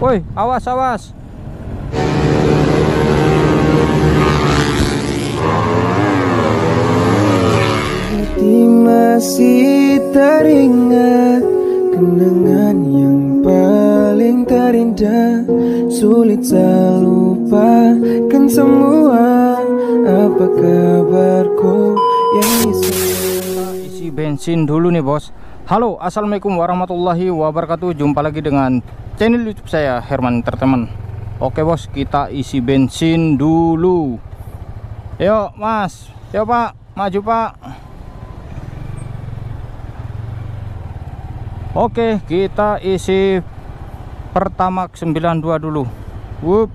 Woi, awas awas. Hati masih teringat Kenangan yang paling terindah. Sulit saya lupakan semua. Apa kabarku yang Isi bensin dulu nih bos Halo assalamualaikum warahmatullahi wabarakatuh. Jumpa lagi dengan channel youtube saya Herman Entertainment Oke bos kita isi bensin dulu. Yuk mas. Yuk pak. Maju pak. Oke kita isi Pertamax 92 dulu. Wup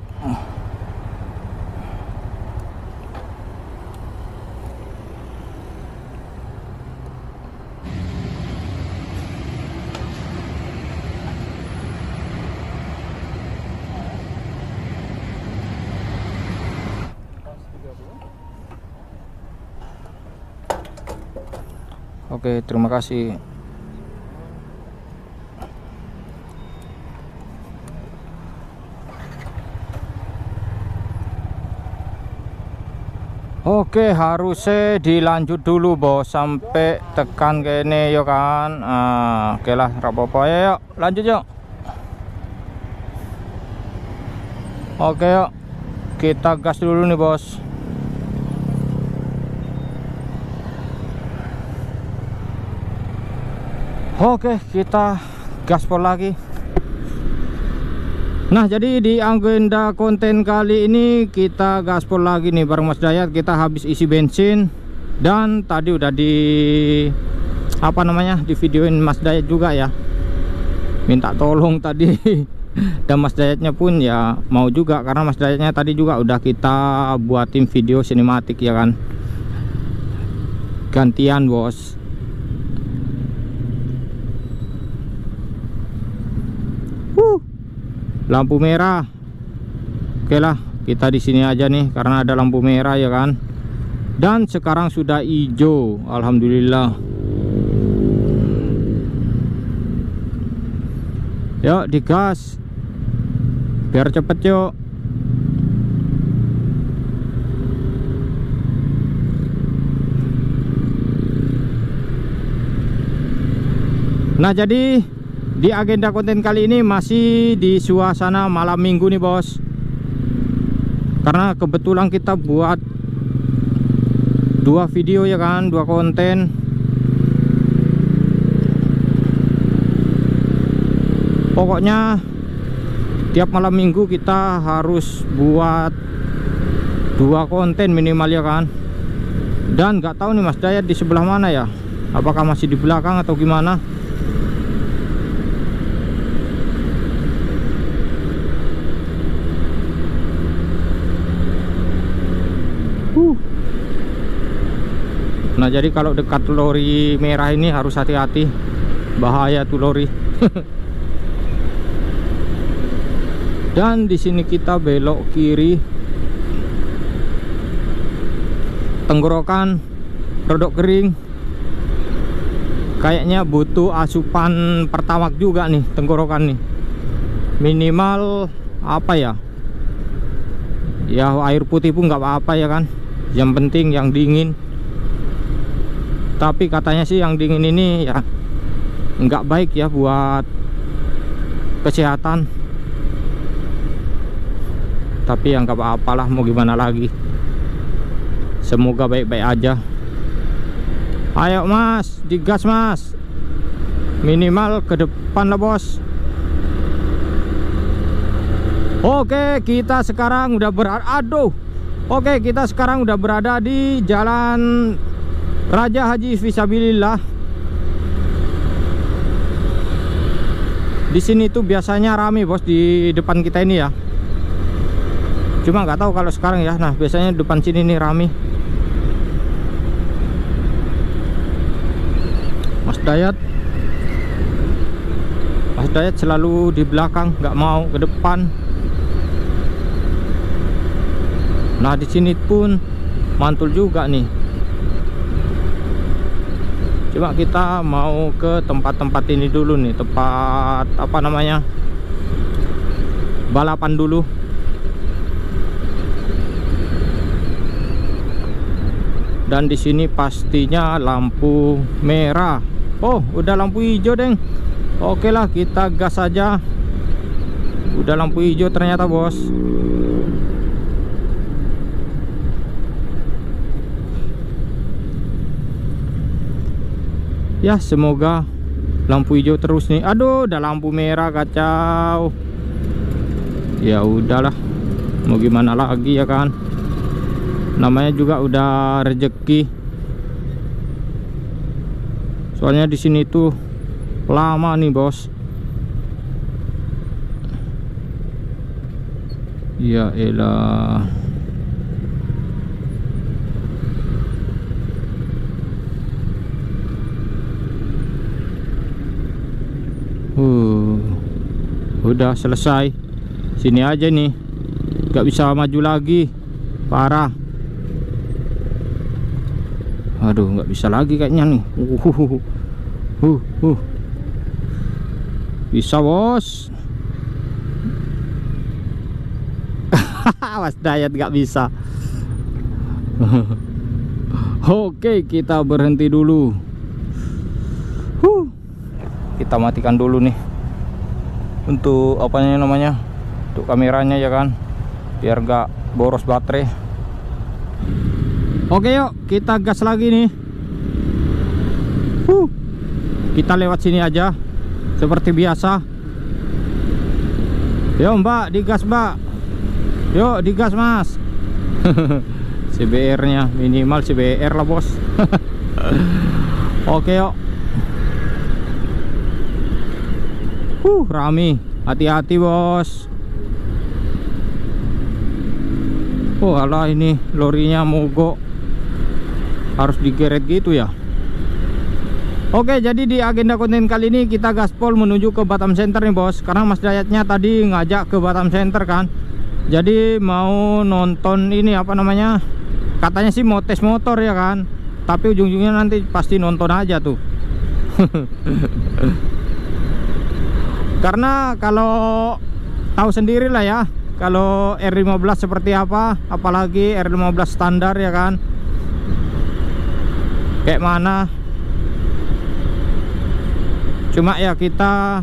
Oke, terima kasih. Oke, harusnya dilanjut dulu bos sampai tekan kene yo kan. Ah, oke lah, rapopo ya yuk, lanjut yuk. Oke yuk, kita gas dulu nih bos. Oke, kita gaspol lagi. Nah, jadi di agenda konten kali ini kita gaspol lagi nih bareng Mas Dayat. Kita habis isi bensin dan tadi udah di apa namanya? di videoin Mas Dayat juga ya. Minta tolong tadi. Dan Mas Dayatnya pun ya mau juga karena Mas Dayatnya tadi juga udah kita buatin video sinematik ya kan. Gantian, Bos. Lampu merah. Oke lah, kita di sini aja nih karena ada lampu merah ya kan. Dan sekarang sudah hijau, alhamdulillah. Yuk, digas. Biar cepet yuk. Nah, jadi di agenda konten kali ini masih di suasana malam minggu nih bos. Karena kebetulan kita buat Dua video ya kan, dua konten. Pokoknya Tiap malam minggu kita harus buat Dua konten minimal ya kan. Dan nggak tahu nih Mas Dayat di sebelah mana ya? Apakah masih di belakang atau gimana Nah jadi kalau dekat lori merah ini harus hati-hati. Bahaya tuh lori. Dan di sini kita belok kiri. Tenggorokan rodok kering. Kayaknya butuh asupan pertamak juga nih tenggorokan nih. Minimal apa ya? Ya air putih pun nggak apa-apa ya kan? Yang penting yang dingin tapi katanya sih yang dingin ini ya nggak baik ya buat kesehatan. Tapi yang nggak apa-apalah mau gimana lagi. Semoga baik-baik aja. Ayo mas digas mas. Minimal ke depan lah bos. Oke, kita sekarang udah berada aduh. Oke, kita sekarang udah berada di Jalan Raja Haji Fisabilillah. Di sini tuh biasanya rame, Bos, di depan kita ini ya. Cuma nggak tahu kalau sekarang ya. Nah, biasanya depan sini nih rame. Mas Dayat Mas Dayat selalu di belakang, nggak mau ke depan. Nah di sini pun mantul juga nih. Coba kita mau ke tempat-tempat ini dulu nih, tempat apa namanya? balapan dulu. Dan di sini pastinya lampu merah. Oh udah lampu hijau deng. Oke lah kita gas aja. Udah lampu hijau ternyata bos ya semoga lampu hijau terus nih. Aduh udah lampu merah kacau. Ya udahlah. Mau gimana lagi ya kan? Namanya juga udah rezeki. Soalnya di sini tuh lama nih bos. Ya elah uh udah selesai. Sini aja nih. Gak bisa maju lagi. Parah. Aduh nggak bisa lagi kayaknya nih. Uh, uh, uh, bisa bos. Mas Dayat nggak bisa. Oke kita berhenti dulu. Kita matikan dulu nih untuk apanya namanya? Untuk kameranya ya kan? Biar nggak boros baterai. Oke yuk. Kita gas lagi nih. Huh. Kita lewat sini aja. Seperti biasa. Yuk mbak. Digas mbak. Yuk digas mas. CBR nya minimal CBR lah bos. Oke yuk Uh rame. Hati-hati bos. Oh alah ini lorinya mogok. Harus digeret gitu ya? Oke jadi di agenda konten kali ini kita gaspol menuju ke Batam Center nih bos. Karena Mas Dayatnya tadi ngajak ke Batam Center kan? Jadi mau nonton ini apa namanya? Katanya sih mau tes motor ya kan? Tapi ujung-ujungnya nanti pasti nonton aja tuh Karena kalau tahu sendiri lah ya Kalau R15 seperti apa Apalagi R15 standar ya kan. Kayak mana. Cuma ya kita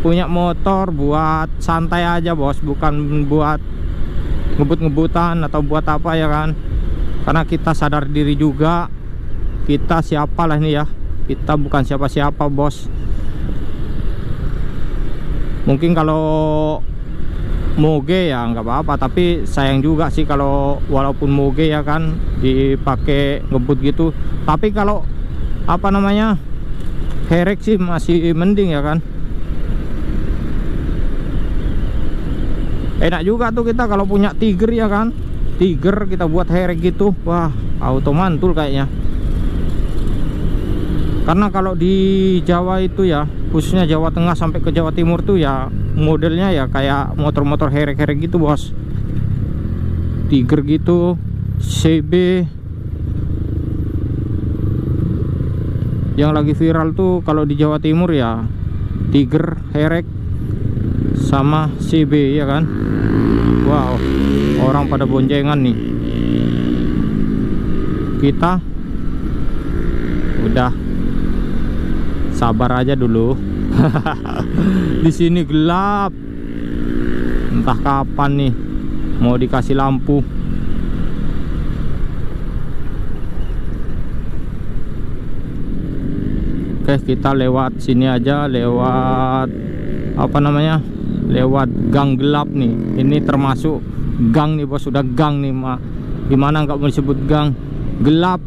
punya motor buat santai aja bos. Bukan buat ngebut-ngebutan atau buat apa ya kan. Karena kita sadar diri juga. Kita siapa lah ini ya. Kita bukan siapa-siapa bos mungkin kalau moge ya nggak apa-apa tapi sayang juga sih kalau walaupun moge ya kan dipakai ngebut gitu. Tapi kalau apa namanya herek sih masih mending ya kan. Enak juga tuh kita kalau punya tiger ya kan. Tiger kita buat herek gitu. Wah auto mantul kayaknya. Karena kalau di Jawa itu ya khususnya Jawa Tengah sampai ke Jawa Timur tuh ya modelnya ya kayak motor-motor herek-herek gitu bos. Tiger gitu CB yang lagi viral tuh kalau di Jawa Timur ya Tiger herek sama CB ya kan? Wow orang pada boncengan nih. Kita udah sabar aja dulu. Di sini gelap. Entah kapan nih mau dikasih lampu. Oke kita lewat sini aja lewat apa namanya? Lewat gang gelap nih. Ini termasuk gang nih bos. Sudah gang nih mak. Gimana nggak mau disebut gang? Gelap.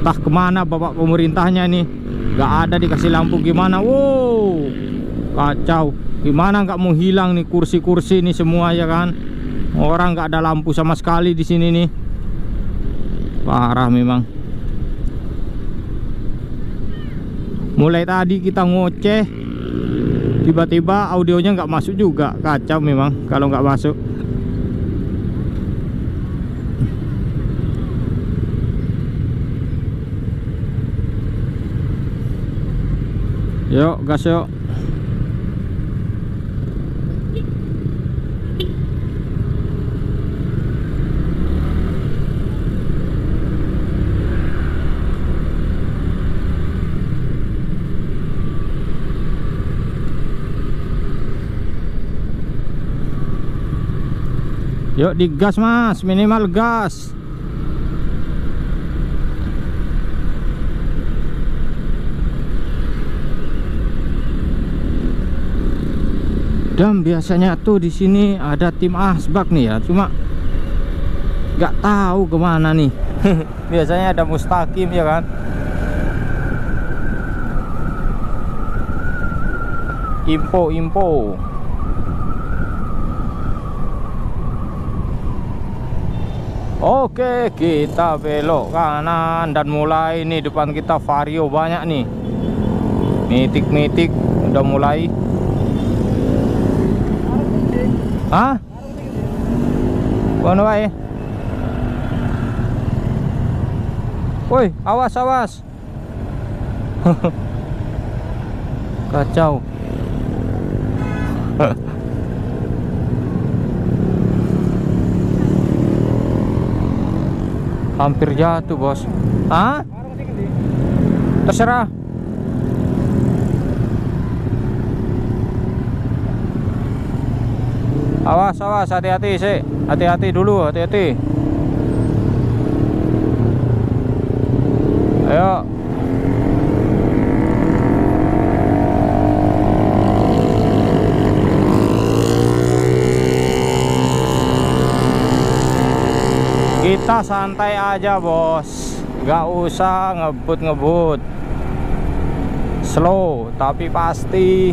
Entah ke mana bapak pemerintahnya nih nggak ada dikasih lampu gimana? Wow kacau. Gimana nggak mau hilang nih kursi-kursi nih semua ya kan? Orang nggak ada lampu sama sekali di sini nih. Parah memang. Mulai tadi kita ngoceh tiba-tiba audionya nggak masuk juga. Kacau memang kalau nggak masuk yuk gas yuk Yuk digas mas, minimal gas. Dan biasanya tuh di sini ada tim asbak nih ya, cuma nggak tahu ke mana nih. biasanya ada mustaqim ya kan. Info info. Oke, kita belok kanan dan mulai nih depan kita vario banyak nih. Mitik-mitik udah mulai. Hah? Kono wae. Woi, awas awas. Kacau. Hampir jatuh, Bos. Hah? Terserah. Awas, awas, hati-hati sih. Hati-hati dulu, hati-hati. Ayo. Kita santai aja, Bos. Gak usah ngebut-ngebut. Slow, tapi pasti.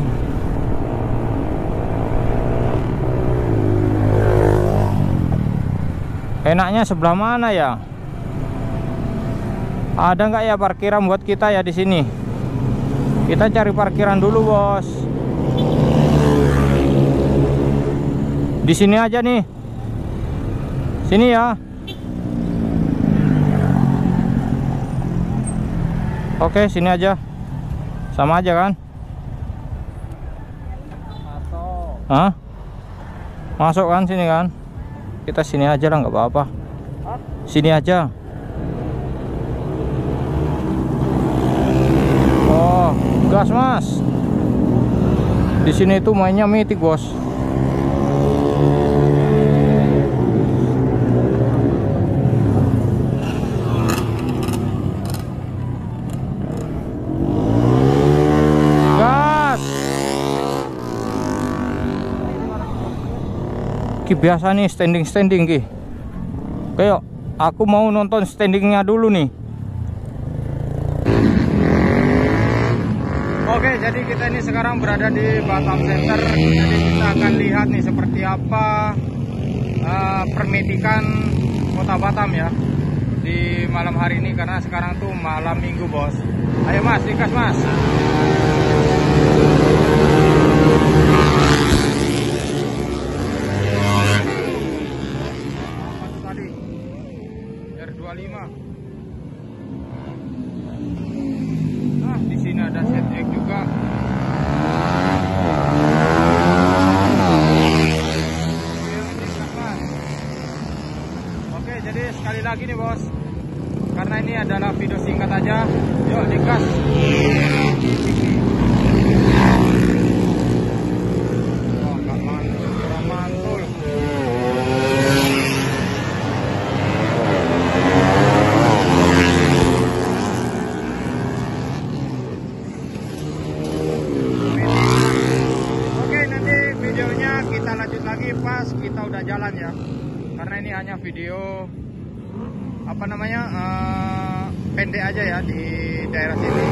Enaknya sebelah mana ya? Ada nggak ya parkiran buat kita ya di sini? Kita cari parkiran dulu, Bos. Di sini aja nih. Sini ya. Oke, sini aja. Sama aja kan? Hah? Masuk kan sini kan? Kita sini aja lah nggak apa-apa. Sini aja. Oh, gas mas. Di sini itu mainnya mitik bos. Gas. Ki biasa nih standing standing ki. Kayak aku mau nonton standingnya dulu nih. Oke, jadi kita ini sekarang berada di Batam Center. Jadi kita akan lihat nih seperti apa uh, permedikan Kota Batam ya di malam hari ini karena sekarang tuh malam Minggu, Bos. Ayo Mas, dikas Mas. Apa tadi? R25. Nah, di sini ada set egg juga. Oke, jadi sekali lagi nih bos, karena ini adalah video singkat aja, yuk digas. Wah, nggak mantul, kurang mantul. Oke nanti videonya kita lanjut lagi pas kita udah jalan ya Karena ini hanya video Apa namanya eh, Pendek aja ya di daerah sini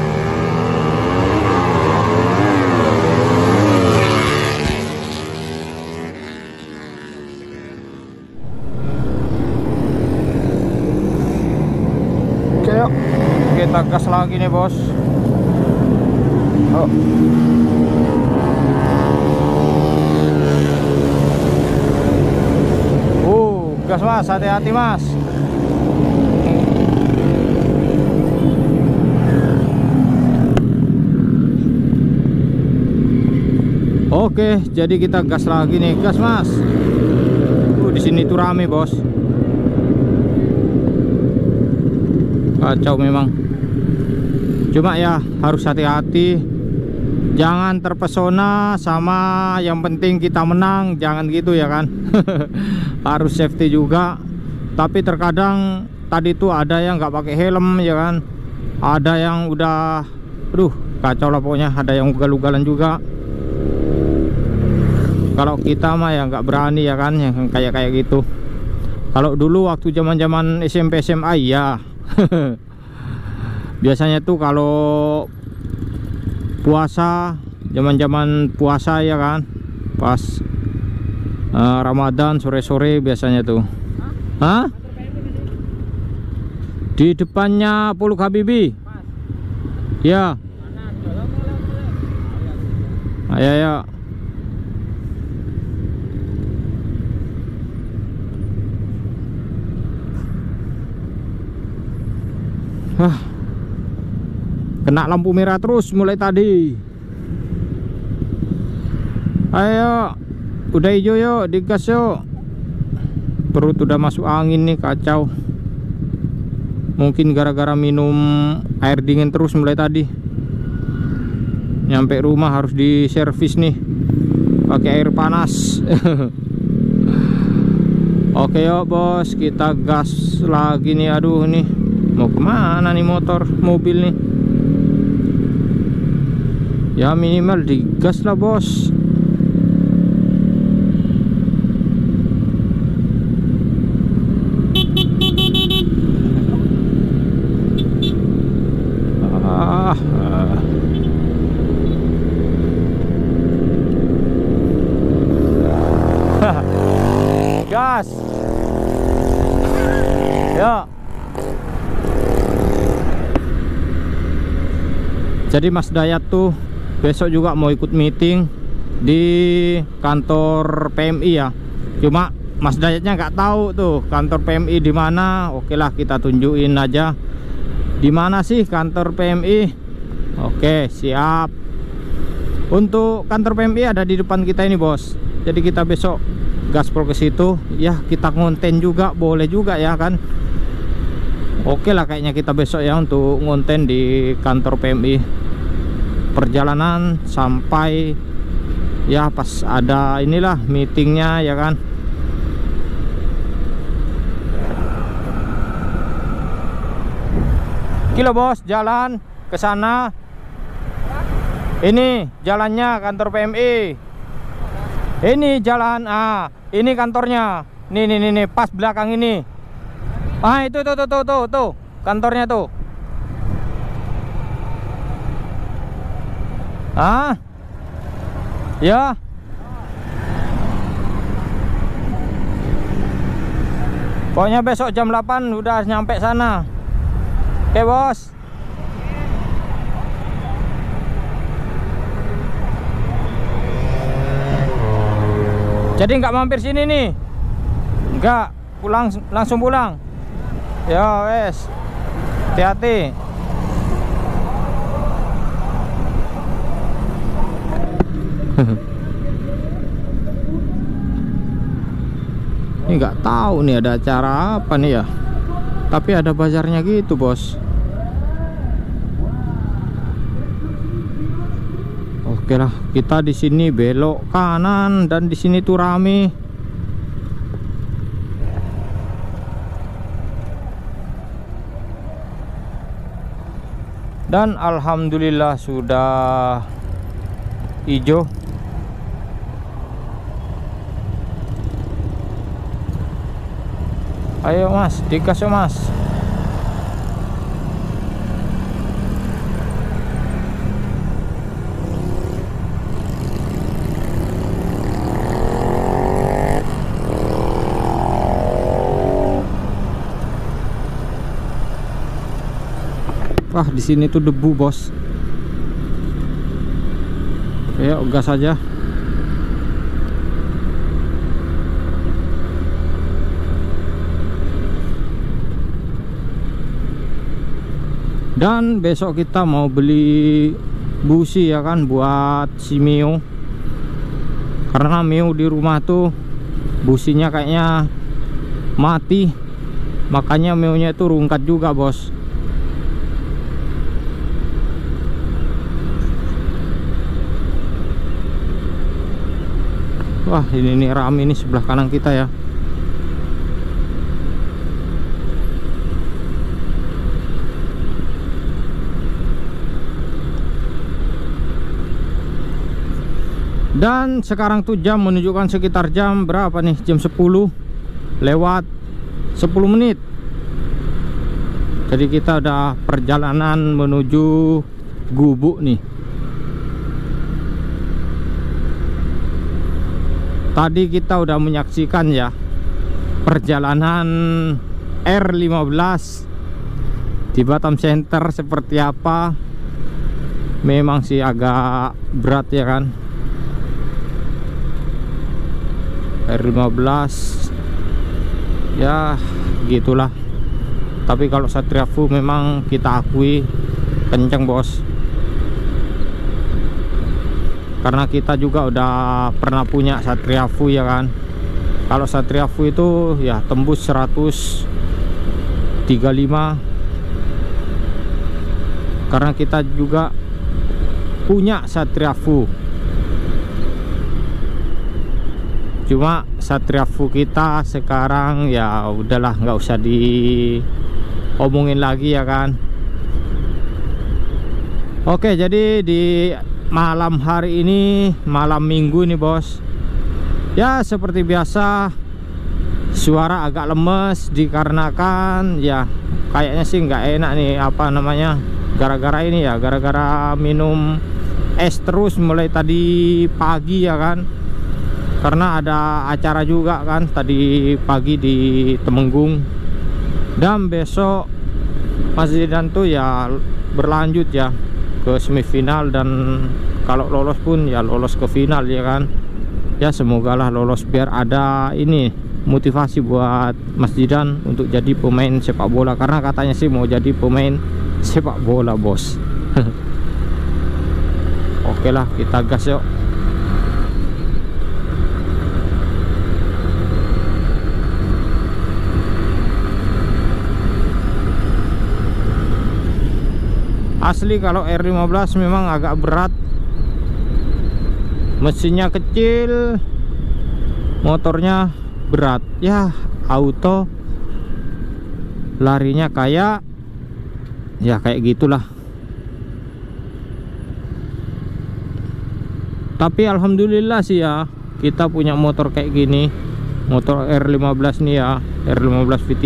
Oke yuk Kita gas lagi nih bos Oh Uh, gas mas, hati-hati mas. Oke, jadi kita gas lagi nih, gas mas. Uh, di sini tuh rame bos. Kacau memang. Cuma ya harus hati-hati. Jangan terpesona sama yang penting kita menang. Jangan gitu ya kan? Harus safety juga. Tapi terkadang tadi tuh ada yang nggak pakai helm ya kan? Ada yang udah aduh kacau lah pokoknya. Ada yang ugal-ugalan juga. Kalau kita mah ya nggak berani ya kan? Yang kayak kayak gitu. Kalau dulu waktu zaman zaman SMP SMA ya biasanya tuh kalau puasa zaman-zaman puasa ya kan? Pas uh, Ramadan sore-sore biasanya tuh. Hah? di depannya Puluk Habibi ya. Ayo ayo Wah kena lampu merah terus mulai tadi. Ayo udah hijau yuk digas yuk. Perut udah masuk angin nih kacau. Mungkin gara-gara minum air dingin terus mulai tadi. Nyampe rumah harus diservis nih pakai air panas. Oke yuk bos kita gas lagi nih aduh nih. Mau ke mana nih motor mobil nih ya minimal digas lah bos. Ah, gas. Ya. Jadi Mas Dayat tuh besok juga mau ikut meeting di kantor PMI ya. Cuma Mas Dayatnya nggak tahu tuh kantor PMI di mana. Oke lah kita tunjukin aja. Di mana sih kantor PMI oke siap. Untuk kantor PMI ada di depan kita ini bos. Jadi kita besok gaspol ke situ. Ya kita ngonten juga boleh juga ya kan. Oke lah kayaknya kita besok ya untuk ngonten di kantor PMI perjalanan sampai ya pas ada inilah meetingnya ya kan? Kilo bos jalan ke sana. Ini jalannya kantor PMI ini jalan ah ini kantornya. Nih nih nih, nih pas belakang ini. Ah itu tuh tuh tuh tuh, tuh kantornya tuh ah. Ya. Pokoknya besok jam 8 udah nyampe sana. Oke bos. Jadi nggak mampir sini nih? Nggak. Pulang langsung pulang? Ya wes. Hati-hati ini nggak tahu nih ada acara apa nih ya. Tapi ada bazarnya gitu bos. Oke lah kita di sini belok kanan dan di sini tuh rame. Dan alhamdulillah sudah hijau ayo mas digas yuk mas Wah, di sini tuh debu, Bos. Ayo gas aja. dan besok kita mau beli busi ya kan buat si Mio. Karena Mio di rumah tuh businya kayaknya mati. Makanya Mio nya itu rungkat juga bos. Wah ini nih ram ini sebelah kanan kita ya. Dan sekarang tuh jam menunjukkan sekitar jam berapa nih? Jam 10 lewat 10 menit. Jadi kita udah perjalanan menuju gubuk nih. Tadi kita udah menyaksikan ya perjalanan R15 di Batam Center seperti apa. Memang sih agak berat ya kan R15 ya gitulah. Tapi kalau Satria Fu memang kita akui kenceng bos. Karena kita juga udah pernah punya Satria Fu ya kan? Kalau Satria Fu itu ya tembus 135 karena kita juga punya Satria Fu cuma Satria Fu kita sekarang ya udahlah nggak usah diomongin lagi ya kan? Oke jadi di malam hari ini malam minggu nih bos. Ya seperti biasa suara agak lemes dikarenakan ya kayaknya sih nggak enak nih apa namanya gara-gara ini ya gara-gara minum es terus mulai tadi pagi ya kan karena ada acara juga kan tadi pagi di Temenggung. Dan besok Mas Zidan tuh ya berlanjut ya ke semifinal dan kalau lolos pun ya lolos ke final ya kan. Ya semoga lah lolos biar ada ini motivasi buat Mas Zidan untuk jadi pemain sepak bola. Karena katanya sih mau jadi pemain sepak bola bos. Oke lah kita gas yuk asli kalau R15 memang agak berat. Mesinnya kecil motornya berat. Ya auto larinya kayak ya kayak gitulah. Tapi alhamdulillah sih ya kita punya motor kayak gini. Motor R15 nih ya R15 V3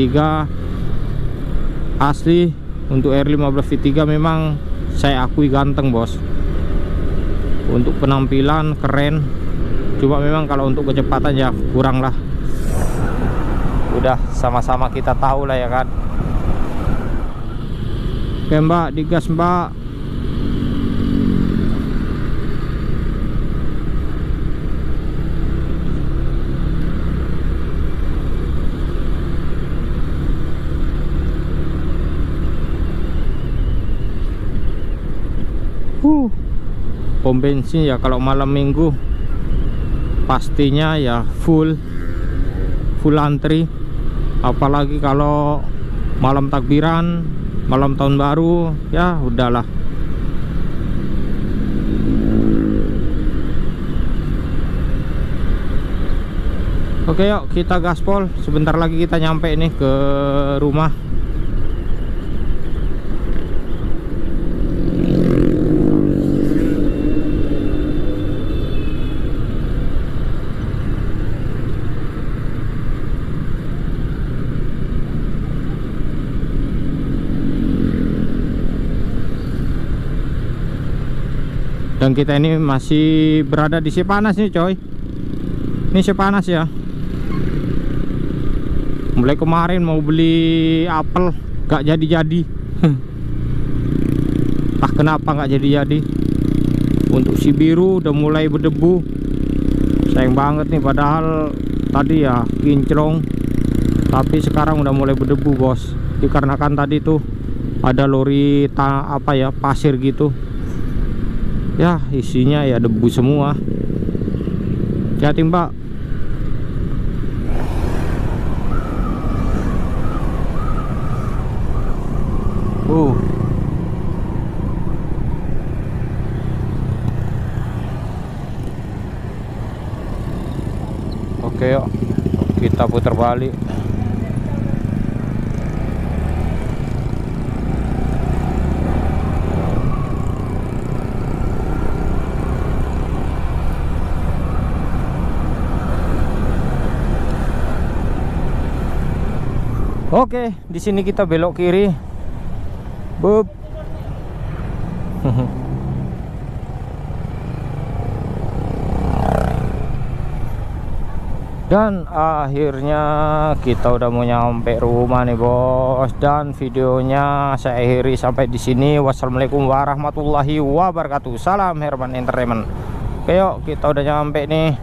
asli untuk R15 V3 memang saya akui ganteng bos. Untuk penampilan keren. Cuma memang kalau untuk kecepatan ya kurang lah. Udah sama-sama kita tahu lah ya kan? Oke mbak digas mbak uh, pom bensin ya kalau malam minggu pastinya ya full full antri. Apalagi kalau malam takbiran malam tahun baru ya udahlah. Oke yuk kita gaspol. Sebentar lagi kita nyampe nih ke rumah dan kita ini masih berada di Sipanas nih coy. Ini Sipanas ya. Mulai kemarin mau beli apel gak jadi-jadi. Ah kenapa gak jadi-jadi? Untuk si biru udah mulai berdebu. Sayang banget nih padahal tadi ya kinclong tapi sekarang udah mulai berdebu bos. Dikarenakan tadi tuh ada lori ta apa ya pasir gitu ya isinya ya debu semua. Hati mbak. Uh. Oke yuk. Kita putar balik Oke, di sini kita belok kiri. Bup. Dan akhirnya kita udah mau nyampe rumah nih bos dan videonya saya akhiri sampai di sini. Wassalamualaikum warahmatullahi wabarakatuh. Salam Herman Entertainment. Oke yuk kita udah nyampe nih.